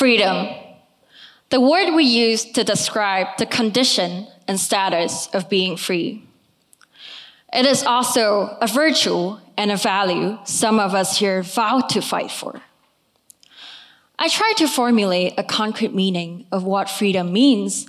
Freedom. The word we use to describe the condition and status of being free. It is also a virtue and a value some of us here vow to fight for. I tried to formulate a concrete meaning of what freedom means,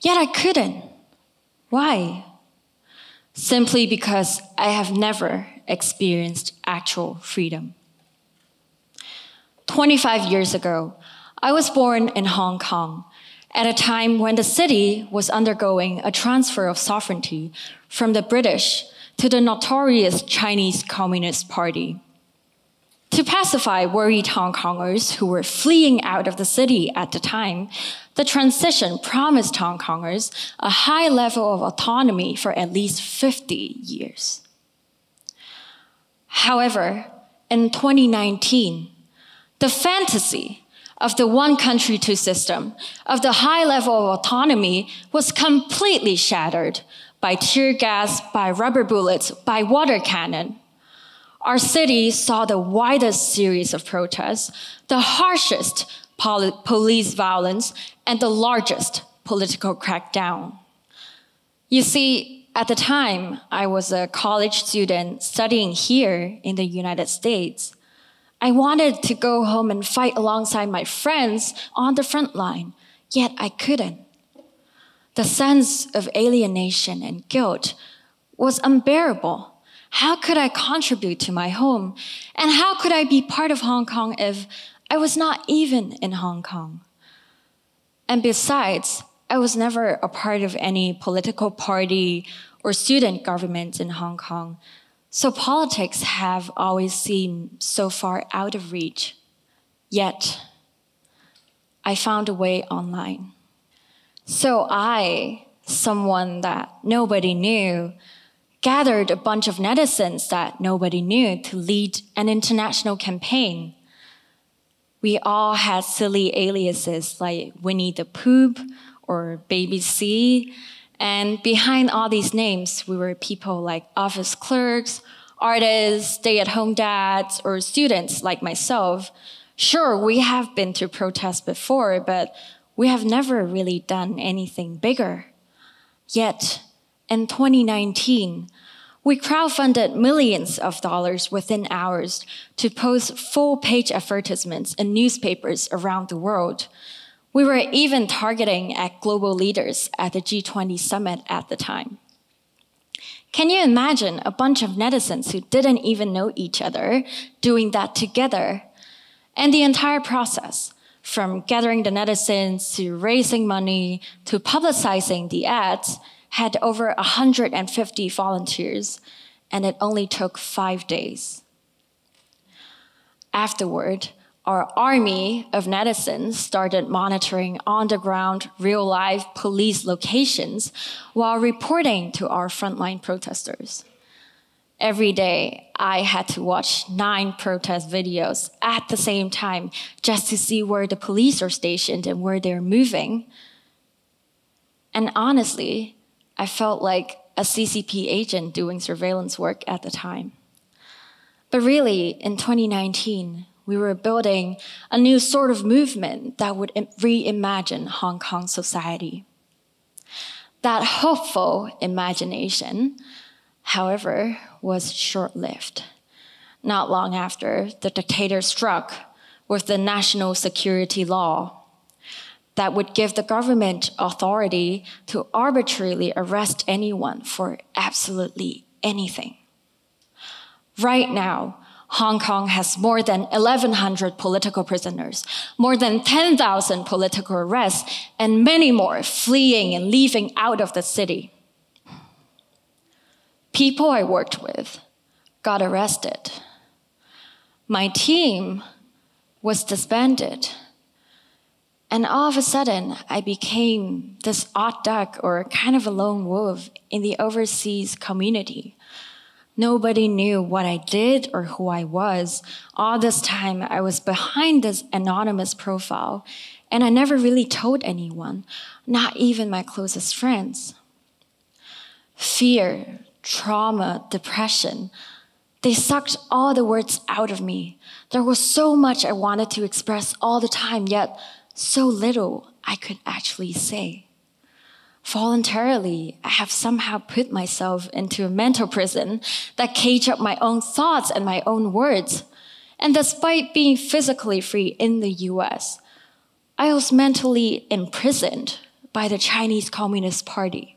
yet I couldn't. Why? Simply because I have never experienced actual freedom. 25 years ago, I was born in Hong Kong at a time when the city was undergoing a transfer of sovereignty from the British to the notorious Chinese Communist Party. To pacify worried Hong Kongers who were fleeing out of the city at the time, the transition promised Hong Kongers a high level of autonomy for at least 50 years. However, in 2019, the fantasy of the one country, two system, of the high level of autonomy was completely shattered by tear gas, by rubber bullets, by water cannon. Our city saw the widest series of protests, the harshest pol- police violence, and the largest political crackdown. You see, at the time, I was a college student studying here in the United States. I wanted to go home and fight alongside my friends on the front line, yet I couldn't. The sense of alienation and guilt was unbearable. How could I contribute to my home? And how could I be part of Hong Kong if I was not even in Hong Kong? And besides, I was never a part of any political party or student government in Hong Kong. So politics have always seemed so far out of reach. Yet, I found a way online. So I, someone that nobody knew, gathered a bunch of netizens that nobody knew to lead an international campaign. We all had silly aliases like Winnie the Pooh or Baby C, and behind all these names, we were people like office clerks, artists, stay at home dads, or students like myself. Sure, we have been to protests before, but we have never really done anything bigger. Yet, in 2019, we crowdfunded millions of dollars within hours to post full page advertisements in newspapers around the world we were even targeting at global leaders at the G20 summit at the time. Can you imagine a bunch of netizens who didn't even know each other doing that together? And the entire process, from gathering the netizens to raising money to publicizing the ads, had over 150 volunteers, and it only took five days. Afterward, our army of netizens started monitoring on the ground, real life police locations while reporting to our frontline protesters. Every day, I had to watch nine protest videos at the same time just to see where the police are stationed and where they're moving. And honestly, I felt like a CCP agent doing surveillance work at the time. But really, in 2019, we were building a new sort of movement that would reimagine Hong Kong society. That hopeful imagination, however, was short lived. Not long after, the dictator struck with the national security law that would give the government authority to arbitrarily arrest anyone for absolutely anything. Right now, Hong Kong has more than 1,100 political prisoners, more than 10,000 political arrests, and many more fleeing and leaving out of the city. People I worked with got arrested. My team was disbanded. And all of a sudden, I became this odd duck or kind of a lone wolf in the overseas community Nobody knew what I did or who I was. All this time, I was behind this anonymous profile, and I never really told anyone, not even my closest friends. Fear, trauma, depression, they sucked all the words out of me. There was so much I wanted to express all the time, yet so little I could actually say. Voluntarily, I have somehow put myself into a mental prison that cage up my own thoughts and my own words. And despite being physically free in the US, I was mentally imprisoned by the Chinese Communist Party.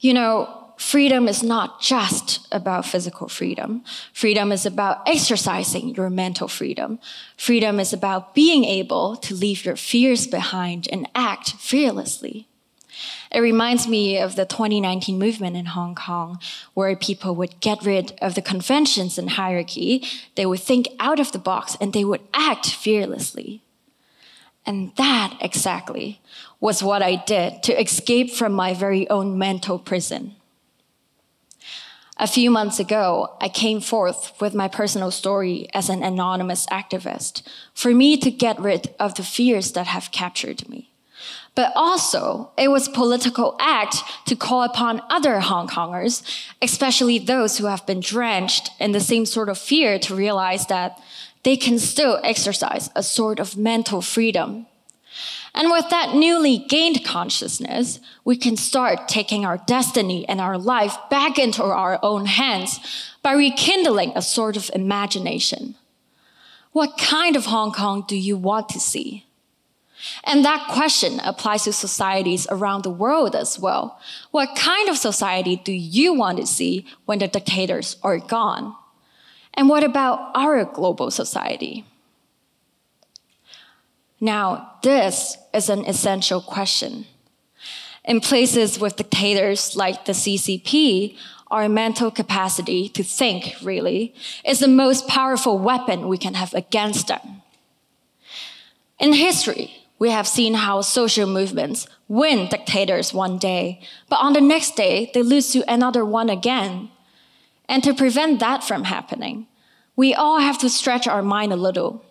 You know, freedom is not just about physical freedom. Freedom is about exercising your mental freedom. Freedom is about being able to leave your fears behind and act fearlessly. It reminds me of the 2019 movement in Hong Kong, where people would get rid of the conventions and hierarchy, they would think out of the box, and they would act fearlessly. And that exactly was what I did to escape from my very own mental prison. A few months ago, I came forth with my personal story as an anonymous activist for me to get rid of the fears that have captured me. But also, it was a political act to call upon other Hong Kongers, especially those who have been drenched in the same sort of fear to realize that they can still exercise a sort of mental freedom and with that newly gained consciousness, we can start taking our destiny and our life back into our own hands by rekindling a sort of imagination. What kind of Hong Kong do you want to see? And that question applies to societies around the world as well. What kind of society do you want to see when the dictators are gone? And what about our global society? Now, this is an essential question. In places with dictators like the CCP, our mental capacity to think, really, is the most powerful weapon we can have against them. In history, we have seen how social movements win dictators one day, but on the next day, they lose to another one again. And to prevent that from happening, we all have to stretch our mind a little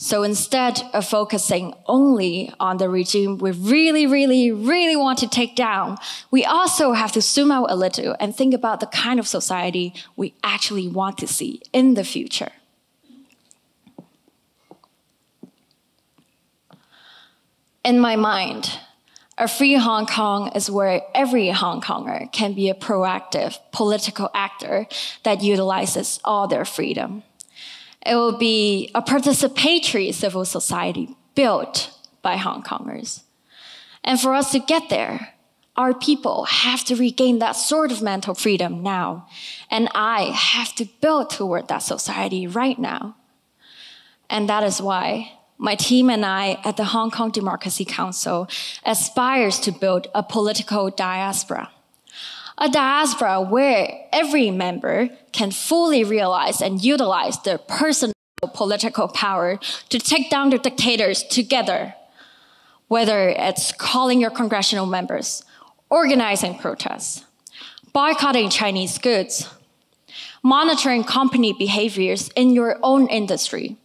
so instead of focusing only on the regime we really, really, really want to take down, we also have to zoom out a little and think about the kind of society we actually want to see in the future. In my mind, a free Hong Kong is where every Hong Konger can be a proactive political actor that utilizes all their freedom. It will be a participatory civil society built by Hong Kongers. And for us to get there, our people have to regain that sort of mental freedom now. And I have to build toward that society right now. And that is why my team and I at the Hong Kong Democracy Council aspires to build a political diaspora a diaspora where every member can fully realize and utilize their personal political power to take down the dictators together, whether it's calling your congressional members, organizing protests, boycotting Chinese goods, monitoring company behaviors in your own industry,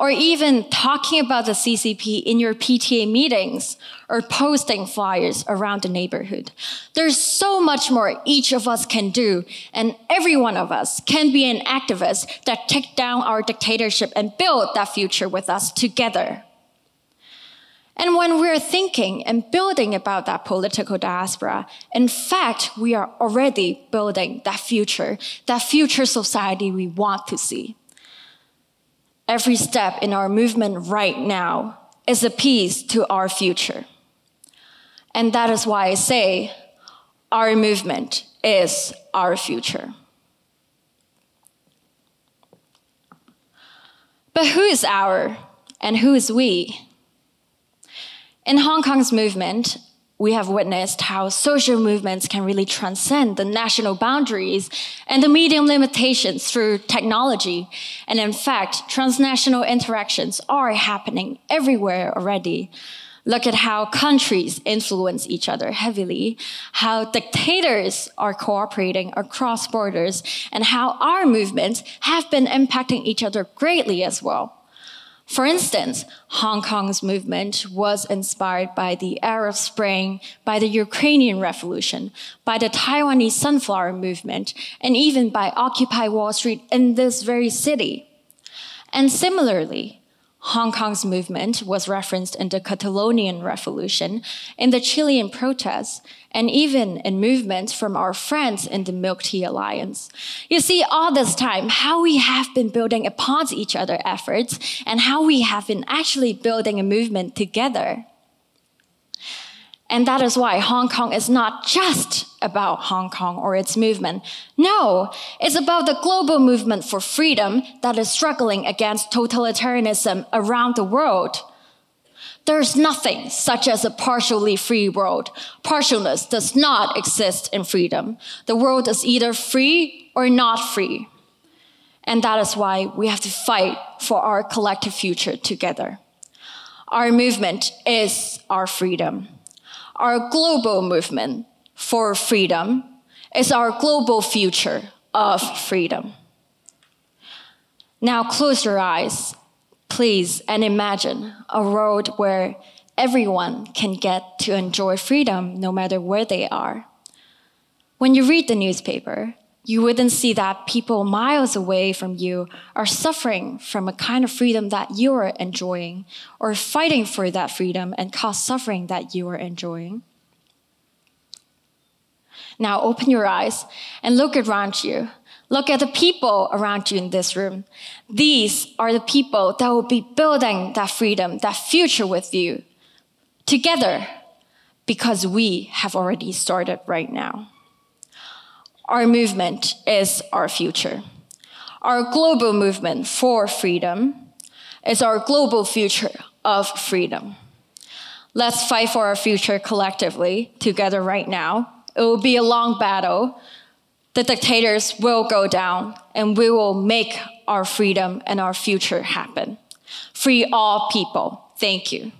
or even talking about the CCP in your PTA meetings or posting flyers around the neighborhood. There's so much more each of us can do, and every one of us can be an activist that take down our dictatorship and build that future with us together. And when we're thinking and building about that political diaspora, in fact, we are already building that future, that future society we want to see. Every step in our movement right now is a piece to our future. And that is why I say our movement is our future. But who is our and who is we? In Hong Kong's movement, we have witnessed how social movements can really transcend the national boundaries and the medium limitations through technology. And in fact, transnational interactions are happening everywhere already. Look at how countries influence each other heavily, how dictators are cooperating across borders, and how our movements have been impacting each other greatly as well. For instance, Hong Kong's movement was inspired by the Arab Spring, by the Ukrainian Revolution, by the Taiwanese Sunflower Movement, and even by Occupy Wall Street in this very city. And similarly, Hong Kong's movement was referenced in the Catalonian Revolution, in the Chilean protests, and even in movements from our friends in the Milk Tea Alliance. You see, all this time, how we have been building upon each other's efforts and how we have been actually building a movement together. And that is why Hong Kong is not just about Hong Kong or its movement. No, it's about the global movement for freedom that is struggling against totalitarianism around the world. There's nothing such as a partially free world. Partialness does not exist in freedom. The world is either free or not free. And that is why we have to fight for our collective future together. Our movement is our freedom. Our global movement for freedom is our global future of freedom. Now close your eyes, please, and imagine a world where everyone can get to enjoy freedom no matter where they are. When you read the newspaper, you wouldn't see that people miles away from you are suffering from a kind of freedom that you are enjoying or fighting for that freedom and cause suffering that you are enjoying. Now open your eyes and look around you. Look at the people around you in this room. These are the people that will be building that freedom, that future with you together because we have already started right now. Our movement is our future. Our global movement for freedom is our global future of freedom. Let's fight for our future collectively together right now. It will be a long battle. The dictators will go down, and we will make our freedom and our future happen. Free all people. Thank you.